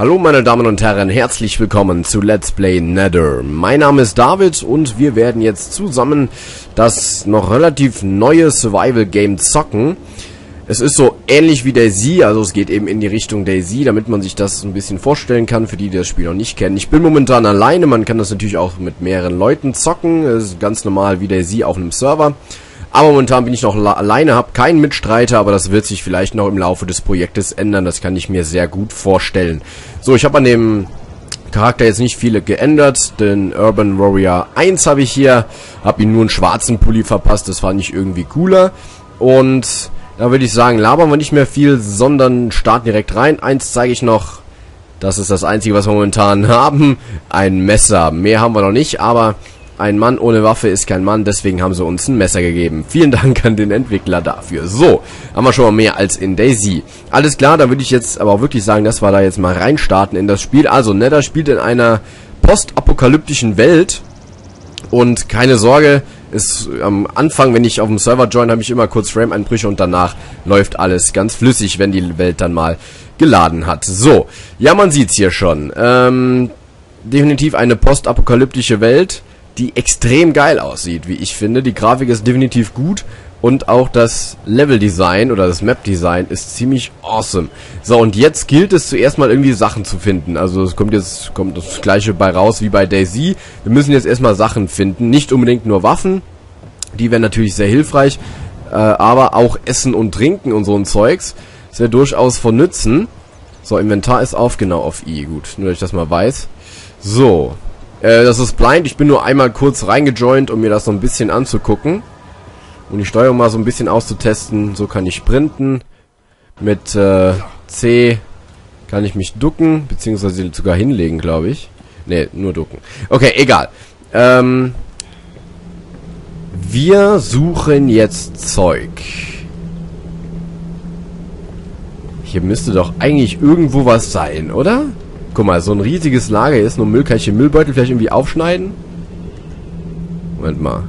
Hallo meine Damen und Herren, herzlich willkommen zu Let's Play Nether. Mein Name ist David und wir werden jetzt zusammen das noch relativ neue Survival Game zocken. Es ist so ähnlich wie Daisy, also es geht eben in die Richtung Daisy, damit man sich das ein bisschen vorstellen kann, für die, die das Spiel noch nicht kennen. Ich bin momentan alleine, man kann das natürlich auch mit mehreren Leuten zocken, ganz normal wie Daisy auf einem Server. Aber momentan bin ich noch alleine, habe keinen Mitstreiter, aber das wird sich vielleicht noch im Laufe des Projektes ändern. Das kann ich mir sehr gut vorstellen. So, ich habe an dem Charakter jetzt nicht viele geändert. Den Urban Warrior 1 habe ich hier. Habe ihm nur einen schwarzen Pulli verpasst. Das fand ich irgendwie cooler. Und da würde ich sagen, labern wir nicht mehr viel, sondern starten direkt rein. Eins zeige ich noch. Das ist das Einzige, was wir momentan haben. Ein Messer. Mehr haben wir noch nicht, aber ein Mann ohne Waffe ist kein Mann, deswegen haben sie uns ein Messer gegeben. Vielen Dank an den Entwickler dafür. So, haben wir schon mal mehr als in Daisy. Alles klar, da würde ich jetzt aber auch wirklich sagen, dass wir da jetzt mal reinstarten in das Spiel. Also, Nether spielt in einer postapokalyptischen Welt. Und keine Sorge, ist am Anfang, wenn ich auf dem Server join, habe ich immer kurz Frame-Einbrüche und danach läuft alles ganz flüssig, wenn die Welt dann mal geladen hat. So, ja, man sieht's hier schon. Ähm, definitiv eine postapokalyptische Welt die extrem geil aussieht, wie ich finde. Die Grafik ist definitiv gut und auch das Level-Design oder das Map-Design ist ziemlich awesome. So, und jetzt gilt es zuerst mal irgendwie Sachen zu finden. Also es kommt jetzt kommt das gleiche bei raus wie bei Daisy. Wir müssen jetzt erstmal Sachen finden. Nicht unbedingt nur Waffen. Die wären natürlich sehr hilfreich. Äh, aber auch Essen und Trinken und so ein Zeugs. Ist ja durchaus von Nützen. So, Inventar ist auf, genau auf I. Gut, nur dass ich das mal weiß. So, äh, das ist blind. Ich bin nur einmal kurz reingejoint, um mir das so ein bisschen anzugucken. Und die Steuerung mal so ein bisschen auszutesten. So kann ich sprinten. Mit äh, C kann ich mich ducken, beziehungsweise sogar hinlegen, glaube ich. Ne, nur ducken. Okay, egal. Ähm, wir suchen jetzt Zeug. Hier müsste doch eigentlich irgendwo was sein, oder? Guck mal, so ein riesiges Lager ist nur Müll. Kann ich den Müllbeutel vielleicht irgendwie aufschneiden? Moment mal.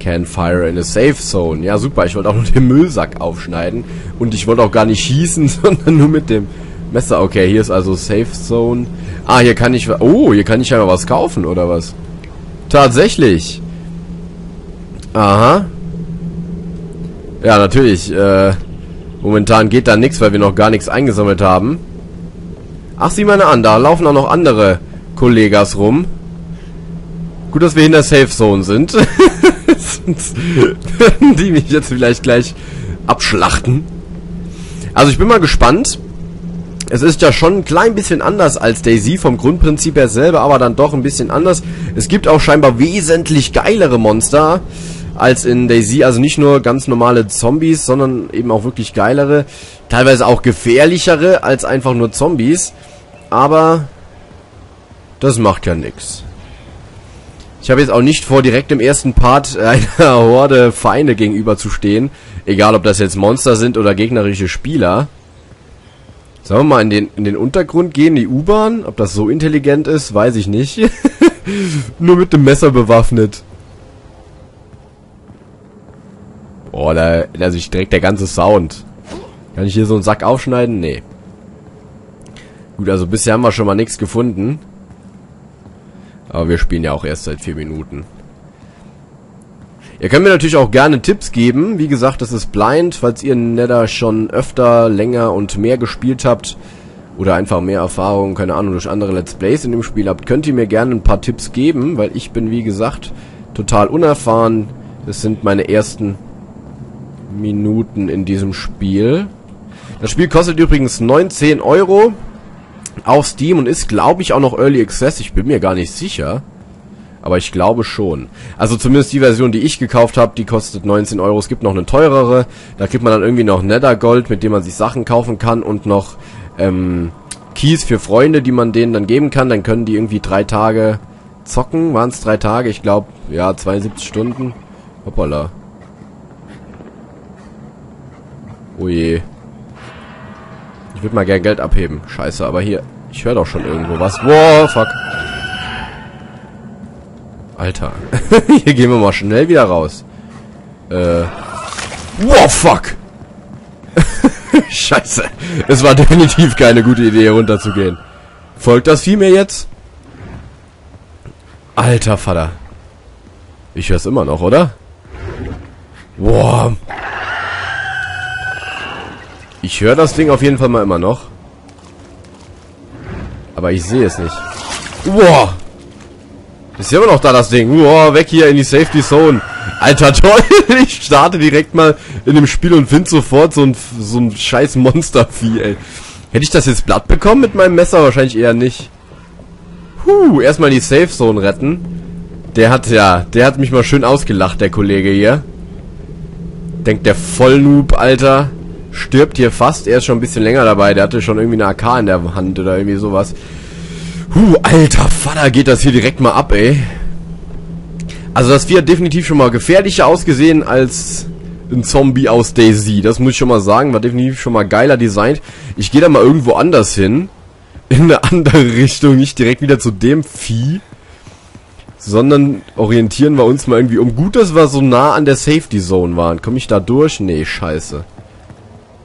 Can fire in a safe zone. Ja, super. Ich wollte auch nur den Müllsack aufschneiden. Und ich wollte auch gar nicht schießen, sondern nur mit dem Messer. Okay, hier ist also Safe Zone. Ah, hier kann ich... Oh, hier kann ich ja was kaufen, oder was? Tatsächlich. Aha. Ja, natürlich. Äh, momentan geht da nichts, weil wir noch gar nichts eingesammelt haben. Ach, sieh mal an, da laufen auch noch andere Kollegas rum. Gut, dass wir in der Safe Zone sind. Sonst werden die mich jetzt vielleicht gleich abschlachten. Also ich bin mal gespannt. Es ist ja schon ein klein bisschen anders als Daisy vom Grundprinzip her selber, aber dann doch ein bisschen anders. Es gibt auch scheinbar wesentlich geilere Monster als in Daisy. Also nicht nur ganz normale Zombies, sondern eben auch wirklich geilere. Teilweise auch gefährlichere als einfach nur Zombies. Aber das macht ja nichts. Ich habe jetzt auch nicht vor, direkt im ersten Part einer Horde Feinde gegenüber zu stehen. Egal, ob das jetzt Monster sind oder gegnerische Spieler. Sollen wir mal in den, in den Untergrund gehen, die U-Bahn? Ob das so intelligent ist, weiß ich nicht. Nur mit dem Messer bewaffnet. Boah, da, da sich direkt der ganze Sound. Kann ich hier so einen Sack aufschneiden? Nee. Gut, also bisher haben wir schon mal nichts gefunden. Aber wir spielen ja auch erst seit vier Minuten. Ihr könnt mir natürlich auch gerne Tipps geben. Wie gesagt, das ist blind. Falls ihr Nether schon öfter, länger und mehr gespielt habt oder einfach mehr Erfahrung, keine Ahnung, durch andere Let's Plays in dem Spiel habt, könnt ihr mir gerne ein paar Tipps geben, weil ich bin, wie gesagt, total unerfahren. Das sind meine ersten Minuten in diesem Spiel. Das Spiel kostet übrigens 19 Euro auf Steam und ist, glaube ich, auch noch Early Access. Ich bin mir gar nicht sicher. Aber ich glaube schon. Also zumindest die Version, die ich gekauft habe, die kostet 19 Euro. Es gibt noch eine teurere. Da kriegt man dann irgendwie noch Nether Gold, mit dem man sich Sachen kaufen kann. Und noch ähm, Keys für Freunde, die man denen dann geben kann. Dann können die irgendwie drei Tage zocken. Waren es drei Tage? Ich glaube, ja, 72 Stunden. Hoppala. Oh je. Ich würde mal gern Geld abheben. Scheiße, aber hier... Ich höre doch schon irgendwo was. Wow, fuck. Alter. hier gehen wir mal schnell wieder raus. Äh... Wow, fuck. Scheiße. Es war definitiv keine gute Idee, runterzugehen. Folgt das Vieh mir jetzt? Alter Vater. Ich höre es immer noch, oder? Boah. Ich höre das Ding auf jeden Fall mal immer noch. Aber ich sehe es nicht. Boah. Ist ja immer noch da, das Ding. Boah, weg hier in die Safety Zone. Alter, toll. Ich starte direkt mal in dem Spiel und finde sofort so ein, so ein scheiß Monstervieh, ey. Hätte ich das jetzt blatt bekommen mit meinem Messer? Wahrscheinlich eher nicht. Huh, erstmal die Safe Zone retten. Der hat, ja, der hat mich mal schön ausgelacht, der Kollege hier. Denkt der Vollnoob, Alter. Stirbt hier fast. Er ist schon ein bisschen länger dabei. Der hatte schon irgendwie eine AK in der Hand oder irgendwie sowas. Huh, alter Vater, geht das hier direkt mal ab, ey. Also das Vieh hat definitiv schon mal gefährlicher ausgesehen als ein Zombie aus Daisy. Das muss ich schon mal sagen. War definitiv schon mal geiler designt. Ich gehe da mal irgendwo anders hin. In eine andere Richtung. Nicht direkt wieder zu dem Vieh. Sondern orientieren wir uns mal irgendwie um. Gut, dass wir so nah an der Safety Zone waren. Komme ich da durch? Nee, scheiße.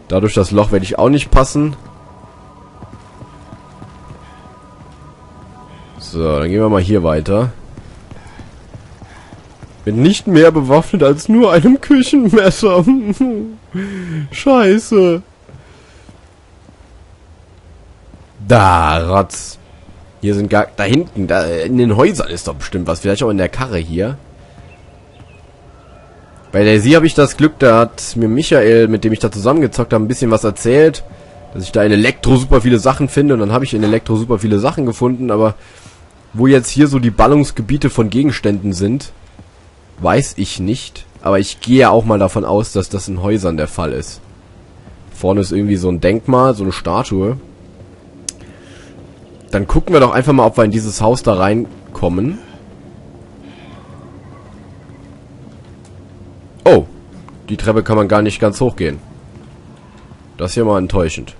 Dadurch das Loch werde ich auch nicht passen. So, dann gehen wir mal hier weiter. Bin nicht mehr bewaffnet als nur einem Küchenmesser. Scheiße. Da, Rotz. Hier sind gar... Da hinten, da in den Häusern ist doch bestimmt was. Vielleicht auch in der Karre hier. Bei der Sie habe ich das Glück, da hat mir Michael, mit dem ich da zusammengezockt habe, ein bisschen was erzählt. Dass ich da in Elektro super viele Sachen finde. Und dann habe ich in Elektro super viele Sachen gefunden. Aber wo jetzt hier so die Ballungsgebiete von Gegenständen sind, weiß ich nicht. Aber ich gehe auch mal davon aus, dass das in Häusern der Fall ist. Vorne ist irgendwie so ein Denkmal, so eine Statue. Dann gucken wir doch einfach mal, ob wir in dieses Haus da reinkommen. Oh, die Treppe kann man gar nicht ganz hochgehen. Das hier mal enttäuschend.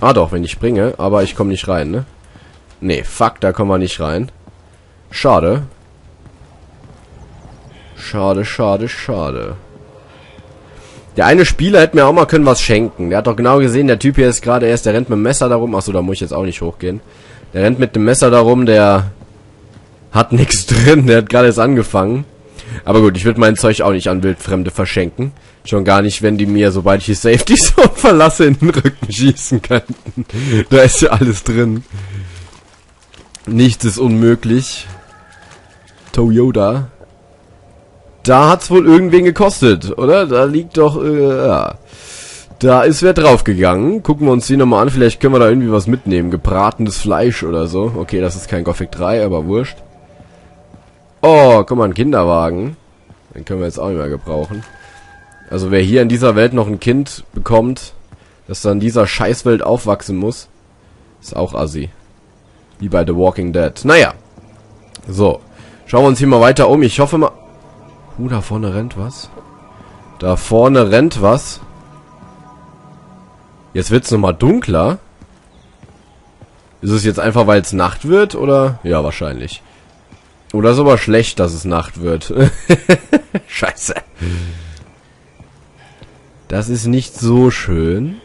Ah doch, wenn ich springe, aber ich komme nicht rein, ne? Ne, fuck, da kommen wir nicht rein. Schade. Schade, schade, schade. Der eine Spieler hätte mir auch mal können was schenken. Der hat doch genau gesehen, der Typ hier ist gerade erst, der rennt mit dem Messer darum. Achso, da muss ich jetzt auch nicht hochgehen. Der rennt mit dem Messer darum, der hat nichts drin, der hat gerade erst angefangen. Aber gut, ich würde mein Zeug auch nicht an Wildfremde verschenken. Schon gar nicht, wenn die mir, sobald ich die Safety Zone verlasse, in den Rücken schießen könnten. da ist ja alles drin. Nichts ist unmöglich. Toyota. Da hat's wohl irgendwen gekostet, oder? Da liegt doch, äh, ja. Da ist wer draufgegangen. Gucken wir uns die nochmal an. Vielleicht können wir da irgendwie was mitnehmen. Gebratenes Fleisch oder so. Okay, das ist kein Gothic 3, aber wurscht. Oh, guck mal, ein Kinderwagen. Den können wir jetzt auch nicht mehr gebrauchen. Also wer hier in dieser Welt noch ein Kind bekommt, das dann in dieser Scheißwelt aufwachsen muss, ist auch assi. Wie bei The Walking Dead. Naja. So. Schauen wir uns hier mal weiter um. Ich hoffe mal... Uh, da vorne rennt was. Da vorne rennt was. Jetzt wird's nochmal dunkler. Ist es jetzt einfach, weil es Nacht wird, oder? Ja, wahrscheinlich. Oder ist aber schlecht, dass es Nacht wird. Scheiße. Das ist nicht so schön.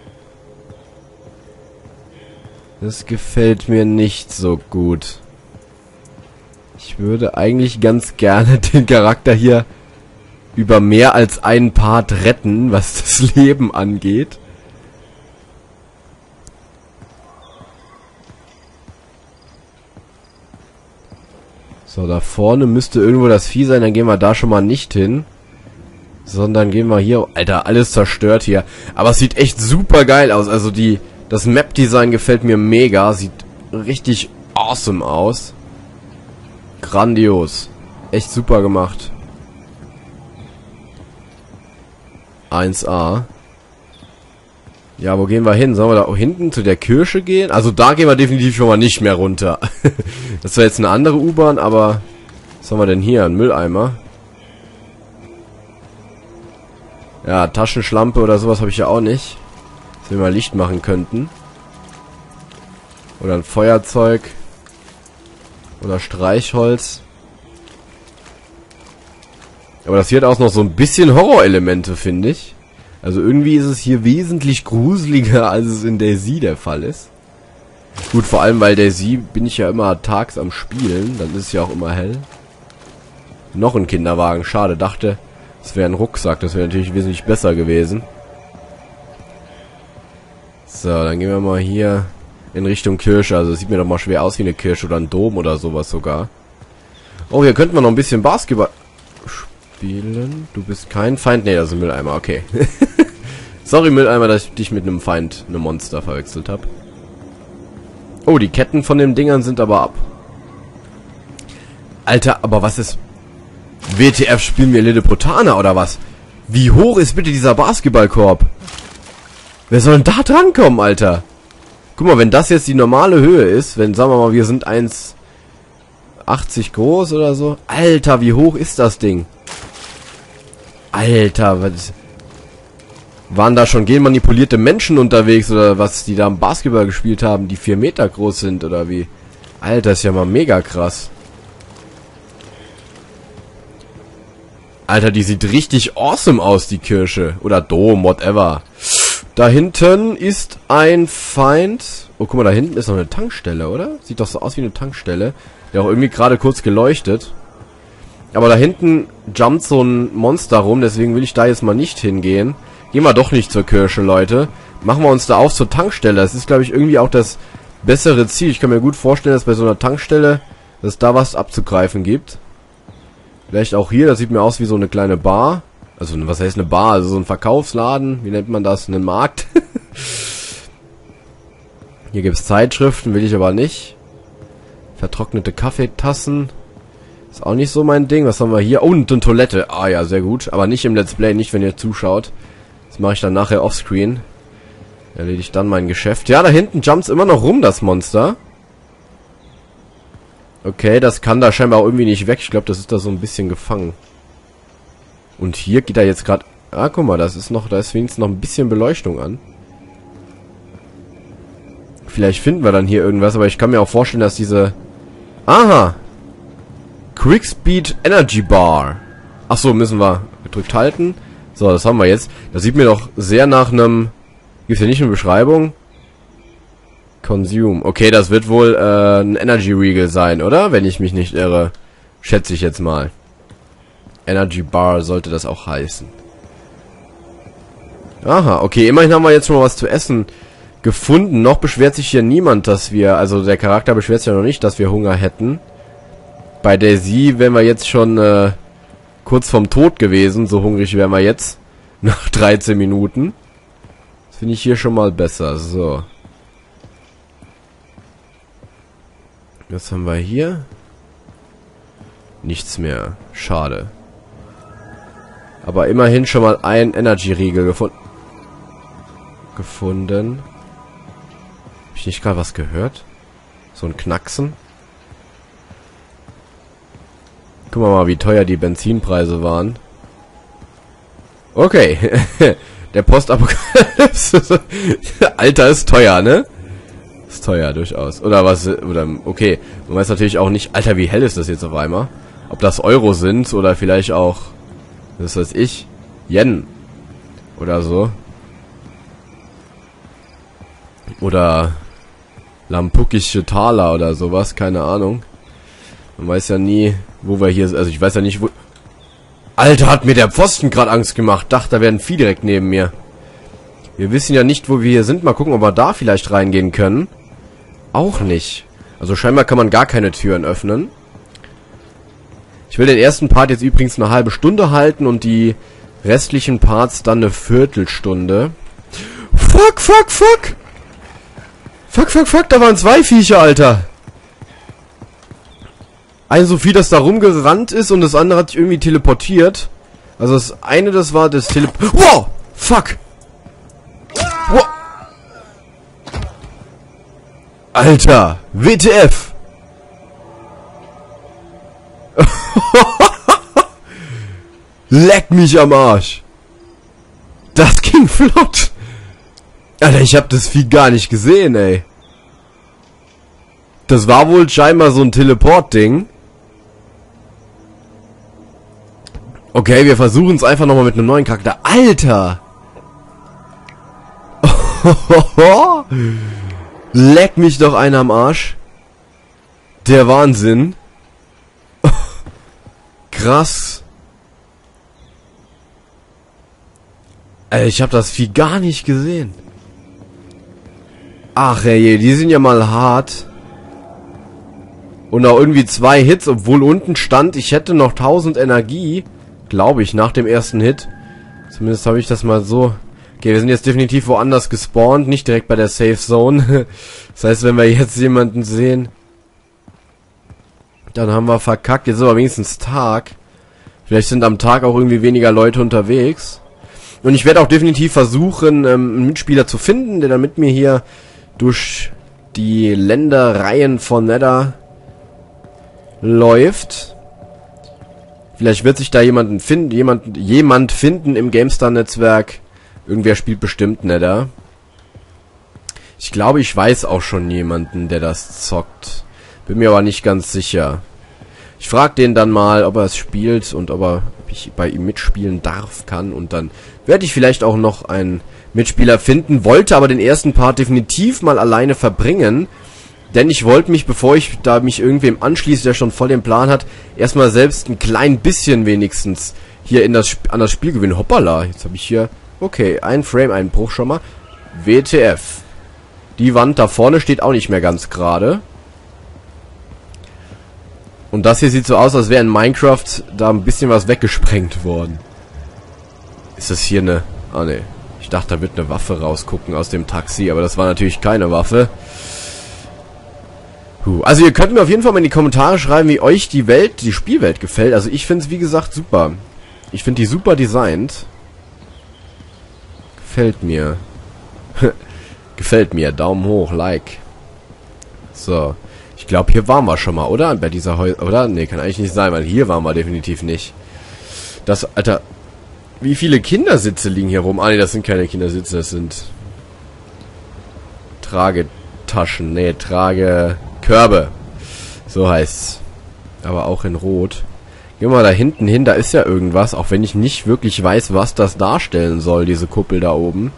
Das gefällt mir nicht so gut. Ich würde eigentlich ganz gerne den Charakter hier über mehr als einen Part retten, was das Leben angeht. So, da vorne müsste irgendwo das Vieh sein, dann gehen wir da schon mal nicht hin. Sondern gehen wir hier... Alter, alles zerstört hier. Aber es sieht echt super geil aus. Also die... Das Map-Design gefällt mir mega. Sieht richtig awesome aus. Grandios. Echt super gemacht. 1A. Ja, wo gehen wir hin? Sollen wir da hinten zu der Kirche gehen? Also da gehen wir definitiv schon mal nicht mehr runter. das wäre jetzt eine andere U-Bahn, aber... Was haben wir denn hier? Ein Mülleimer. Ja, Taschenschlampe oder sowas habe ich ja auch nicht. Dass wir mal Licht machen könnten. Oder ein Feuerzeug. Oder Streichholz. Aber das hier hat auch noch so ein bisschen Horrorelemente, finde ich. Also irgendwie ist es hier wesentlich gruseliger, als es in Daisy der Fall ist. Gut, vor allem, weil Daisy bin ich ja immer tags am Spielen. Dann ist es ja auch immer hell. Noch ein Kinderwagen. Schade, dachte, es wäre ein Rucksack. Das wäre natürlich wesentlich besser gewesen. So, dann gehen wir mal hier in Richtung Kirche. Also sieht mir doch mal schwer aus wie eine Kirche oder ein Dom oder sowas sogar. Oh, hier könnten wir noch ein bisschen Basketball spielen. Du bist kein Feind. Nee, das ist ein Mülleimer. Okay. Sorry, Mülleimer, dass ich dich mit einem Feind, einem Monster verwechselt habe. Oh, die Ketten von den Dingern sind aber ab. Alter, aber was ist... WTF spielen wir Lilliputaner oder was? Wie hoch ist bitte dieser Basketballkorb? Wer soll denn da drankommen, Alter? Guck mal, wenn das jetzt die normale Höhe ist, wenn, sagen wir mal, wir sind 1,80 groß oder so. Alter, wie hoch ist das Ding? Alter, was... Waren da schon genmanipulierte Menschen unterwegs oder was, die da am Basketball gespielt haben, die vier Meter groß sind oder wie? Alter, ist ja mal mega krass. Alter, die sieht richtig awesome aus, die Kirche. Oder Dom, whatever. Da hinten ist ein Feind. Oh, guck mal, da hinten ist noch eine Tankstelle, oder? Sieht doch so aus wie eine Tankstelle. Der auch irgendwie gerade kurz geleuchtet. Aber da hinten jumpt so ein Monster rum, deswegen will ich da jetzt mal nicht hingehen. Gehen wir doch nicht zur Kirche, Leute. Machen wir uns da auf zur Tankstelle. Das ist, glaube ich, irgendwie auch das bessere Ziel. Ich kann mir gut vorstellen, dass bei so einer Tankstelle, dass es da was abzugreifen gibt. Vielleicht auch hier, das sieht mir aus wie so eine kleine Bar. Also, was heißt eine Bar? Also so ein Verkaufsladen. Wie nennt man das? Einen Markt? hier gibt's Zeitschriften, will ich aber nicht. Vertrocknete Kaffeetassen. Ist auch nicht so mein Ding. Was haben wir hier? Oh, und eine Toilette. Ah ja, sehr gut. Aber nicht im Let's Play, nicht wenn ihr zuschaut. Das mache ich dann nachher offscreen. Erledige dann mein Geschäft. Ja, da hinten jumpt's immer noch rum, das Monster. Okay, das kann da scheinbar auch irgendwie nicht weg. Ich glaube, das ist da so ein bisschen gefangen. Und hier geht er jetzt gerade... Ah, guck mal, das ist noch... Da ist wenigstens noch ein bisschen Beleuchtung an. Vielleicht finden wir dann hier irgendwas, aber ich kann mir auch vorstellen, dass diese... Aha! Quick Speed Energy Bar. Ach so, müssen wir gedrückt halten. So, das haben wir jetzt. Das sieht mir doch sehr nach einem... Gibt ja nicht eine Beschreibung? Consume. Okay, das wird wohl äh, ein Energy Regal sein, oder? Wenn ich mich nicht irre. Schätze ich jetzt mal. Energy Bar sollte das auch heißen. Aha, okay, immerhin haben wir jetzt schon mal was zu essen gefunden. Noch beschwert sich hier niemand, dass wir, also der Charakter beschwert sich ja noch nicht, dass wir Hunger hätten. Bei Daisy wären wir jetzt schon äh, kurz vorm Tod gewesen, so hungrig wären wir jetzt. Nach 13 Minuten. Das finde ich hier schon mal besser. So. Was haben wir hier? Nichts mehr. Schade. Aber immerhin schon mal ein Energy-Riegel gefunden. Gefunden. Hab ich nicht gerade was gehört? So ein Knacksen? Gucken wir mal, wie teuer die Benzinpreise waren. Okay. Der Postapokalypse. Alter ist teuer, ne? Ist teuer, durchaus. Oder was, oder, okay. Man weiß natürlich auch nicht, Alter, wie hell ist das jetzt auf einmal? Ob das Euro sind oder vielleicht auch, was weiß ich, Yen. Oder so. Oder Lampukische Taler oder sowas, keine Ahnung. Man weiß ja nie, wo wir hier sind. Also ich weiß ja nicht, wo... Alter, hat mir der Pfosten gerade Angst gemacht. Dachte, da wären Vieh direkt neben mir. Wir wissen ja nicht, wo wir hier sind. Mal gucken, ob wir da vielleicht reingehen können. Auch nicht. Also scheinbar kann man gar keine Türen öffnen. Ich will den ersten Part jetzt übrigens eine halbe Stunde halten und die restlichen Parts dann eine Viertelstunde. Fuck, fuck, fuck! Fuck, fuck, fuck, da waren zwei Viecher, Alter. Ein Sophie, das da rumgerannt ist und das andere hat sich irgendwie teleportiert. Also das eine, das war das Tele... Wow! Fuck! Wow! Alter! WTF! Leck mich am Arsch! Das ging flott! Alter, ich hab das Vieh gar nicht gesehen, ey. Das war wohl scheinbar so ein Teleport-Ding. Okay, wir versuchen es einfach nochmal mit einem neuen Charakter. Alter! Leck mich doch einer am Arsch. Der Wahnsinn. Krass. Ey, ich habe das Vieh gar nicht gesehen. Ach ey, die sind ja mal hart. Und auch irgendwie zwei Hits, obwohl unten stand, ich hätte noch 1000 Energie. Glaube ich, nach dem ersten Hit. Zumindest habe ich das mal so... Okay, wir sind jetzt definitiv woanders gespawnt, nicht direkt bei der Safe Zone. das heißt, wenn wir jetzt jemanden sehen, dann haben wir verkackt. Jetzt ist aber wenigstens Tag. Vielleicht sind am Tag auch irgendwie weniger Leute unterwegs. Und ich werde auch definitiv versuchen, ähm, einen Mitspieler zu finden, der dann mit mir hier durch die Ländereien von Nether läuft. Vielleicht wird sich da jemanden finden, jemand, jemand finden im GameStar-Netzwerk. Irgendwer spielt bestimmt Nether. Ich glaube, ich weiß auch schon jemanden, der das zockt. Bin mir aber nicht ganz sicher. Ich frage den dann mal, ob er es spielt und ob, er, ob ich bei ihm mitspielen darf, kann. Und dann werde ich vielleicht auch noch einen Mitspieler finden. Wollte aber den ersten Part definitiv mal alleine verbringen. Denn ich wollte mich, bevor ich da mich irgendwem anschließe, der schon voll den Plan hat, erstmal selbst ein klein bisschen wenigstens hier in das an das Spiel gewinnen. Hoppala, jetzt habe ich hier... Okay, ein Frame-Einbruch schon mal. WTF. Die Wand da vorne steht auch nicht mehr ganz gerade. Und das hier sieht so aus, als wäre in Minecraft da ein bisschen was weggesprengt worden. Ist das hier eine... Ah, ne. Ich dachte, da wird eine Waffe rausgucken aus dem Taxi, aber das war natürlich keine Waffe. Also ihr könnt mir auf jeden Fall mal in die Kommentare schreiben, wie euch die Welt, die Spielwelt gefällt. Also ich finde es, wie gesagt, super. Ich finde die super designt. Gefällt mir. gefällt mir. Daumen hoch, Like. So. Ich glaube, hier waren wir schon mal, oder? Bei dieser Heu... Oder? Nee, kann eigentlich nicht sein, weil hier waren wir definitiv nicht. Das, Alter... Wie viele Kindersitze liegen hier rum? Ah, nee, das sind keine Kindersitze, das sind... Tragetaschen. Nee, Tragekörbe. So heißt's. Aber auch in Rot. Gehen wir mal da hinten hin, da ist ja irgendwas, auch wenn ich nicht wirklich weiß, was das darstellen soll, diese Kuppel da oben.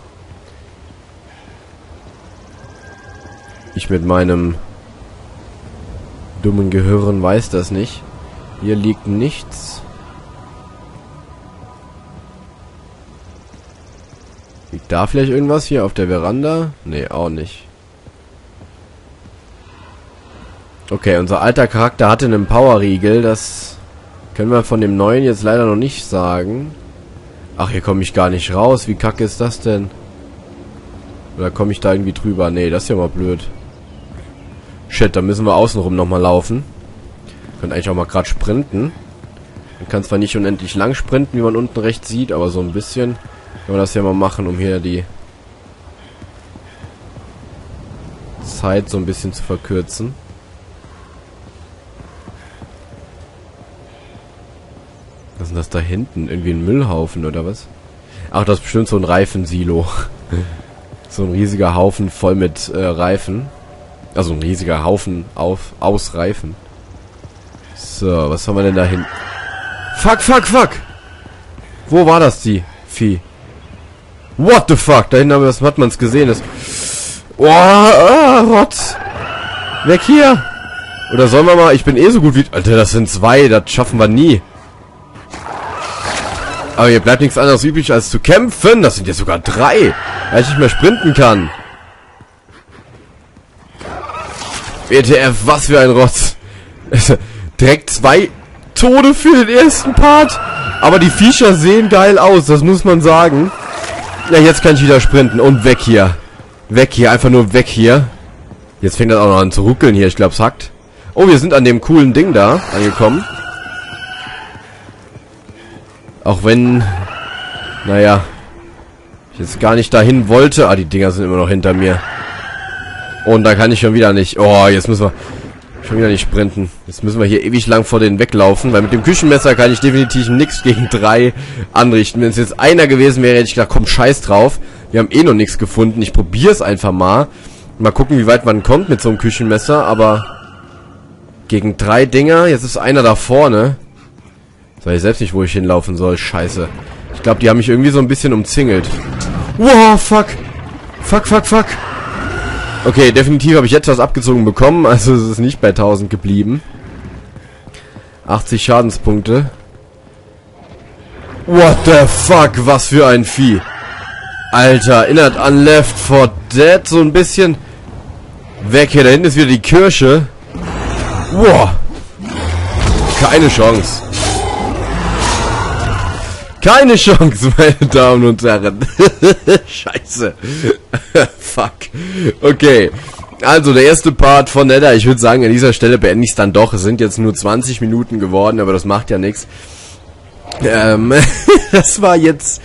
Ich mit meinem dummen Gehirn weiß das nicht. Hier liegt nichts. Liegt da vielleicht irgendwas hier auf der Veranda? Nee, auch nicht. Okay, unser alter Charakter hatte einen Powerriegel, das können wir von dem neuen jetzt leider noch nicht sagen. Ach, hier komme ich gar nicht raus. Wie kacke ist das denn? Oder komme ich da irgendwie drüber? Nee, das ist ja mal blöd. Shit, da müssen wir außenrum nochmal laufen. Können eigentlich auch mal gerade sprinten. Man kann zwar nicht unendlich lang sprinten, wie man unten rechts sieht, aber so ein bisschen können wir das ja mal machen, um hier die Zeit so ein bisschen zu verkürzen. Ist denn das da hinten? Irgendwie ein Müllhaufen oder was? Ach, das ist bestimmt so ein Reifensilo. so ein riesiger Haufen voll mit äh, Reifen. Also ein riesiger Haufen auf, aus Reifen. So, was haben wir denn da hin? Fuck, fuck, fuck! Wo war das, die Vieh? What the fuck? Da hinten haben wir, was hat gesehen? Das oh, ah, Rotz! Weg hier! Oder sollen wir mal... Ich bin eh so gut wie... Alter, das sind zwei. Das schaffen wir nie. Aber hier bleibt nichts anderes übrig, als zu kämpfen. Das sind ja sogar drei. Weil ich nicht mehr sprinten kann. WTF, was für ein Rotz. Direkt zwei Tode für den ersten Part. Aber die Viecher sehen geil aus, das muss man sagen. Ja, jetzt kann ich wieder sprinten. Und weg hier. Weg hier, einfach nur weg hier. Jetzt fängt das auch noch an zu ruckeln hier, ich glaube es hackt. Oh, wir sind an dem coolen Ding da angekommen. Auch wenn, naja, ich jetzt gar nicht dahin wollte. Ah, die Dinger sind immer noch hinter mir. Und da kann ich schon wieder nicht. Oh, jetzt müssen wir schon wieder nicht sprinten. Jetzt müssen wir hier ewig lang vor denen weglaufen, weil mit dem Küchenmesser kann ich definitiv nichts gegen drei anrichten. Wenn es jetzt einer gewesen wäre, hätte ich gedacht, komm, scheiß drauf. Wir haben eh noch nichts gefunden. Ich probiere es einfach mal. Mal gucken, wie weit man kommt mit so einem Küchenmesser, aber gegen drei Dinger, jetzt ist einer da vorne. Jetzt weiß ich selbst nicht, wo ich hinlaufen soll. Scheiße. Ich glaube, die haben mich irgendwie so ein bisschen umzingelt. Wow, fuck. Fuck, fuck, fuck. Okay, definitiv habe ich jetzt was abgezogen bekommen, also es ist nicht bei 1000 geblieben. 80 Schadenspunkte. What the fuck, was für ein Vieh. Alter, erinnert an Left 4 Dead so ein bisschen. Weg hier, da hinten ist wieder die Kirche. Wow. Keine Chance. Keine Chance, meine Damen und Herren. Scheiße. Fuck. Okay. Also, der erste Part von Nether. Ich würde sagen, an dieser Stelle beende ich es dann doch. Es sind jetzt nur 20 Minuten geworden, aber das macht ja nichts. Ähm, das war jetzt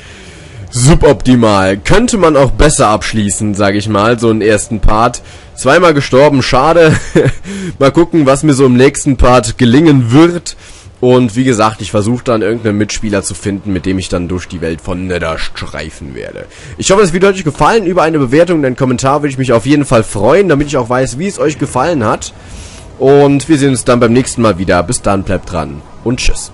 suboptimal. Könnte man auch besser abschließen, sage ich mal, so einen ersten Part. Zweimal gestorben, schade. mal gucken, was mir so im nächsten Part gelingen wird. Und wie gesagt, ich versuche dann irgendeinen Mitspieler zu finden, mit dem ich dann durch die Welt von Nether streifen werde. Ich hoffe, das Video hat euch gefallen. Über eine Bewertung und einen Kommentar würde ich mich auf jeden Fall freuen, damit ich auch weiß, wie es euch gefallen hat. Und wir sehen uns dann beim nächsten Mal wieder. Bis dann, bleibt dran und tschüss.